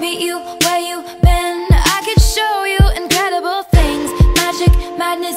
meet you where you been. I could show you incredible things. Magic, madness,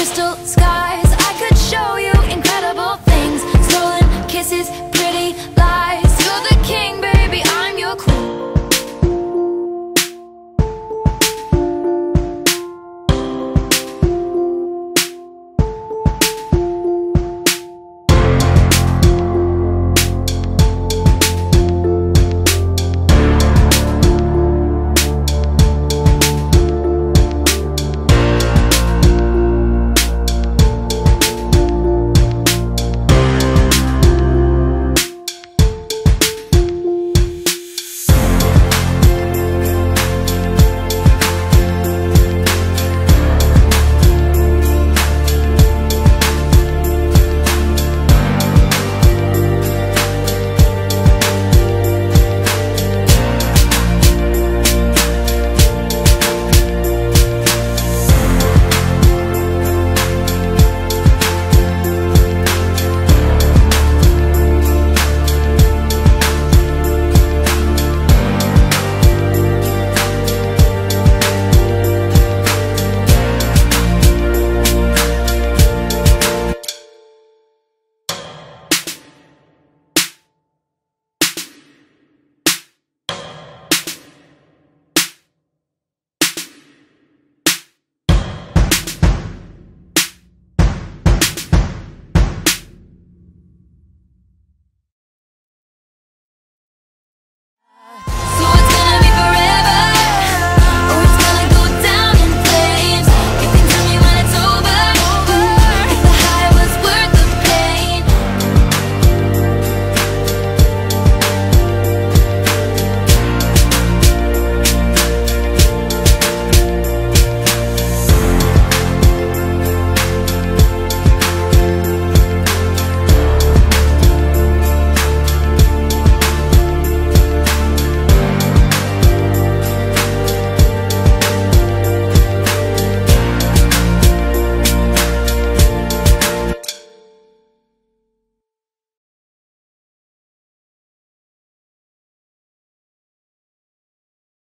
crystal sky.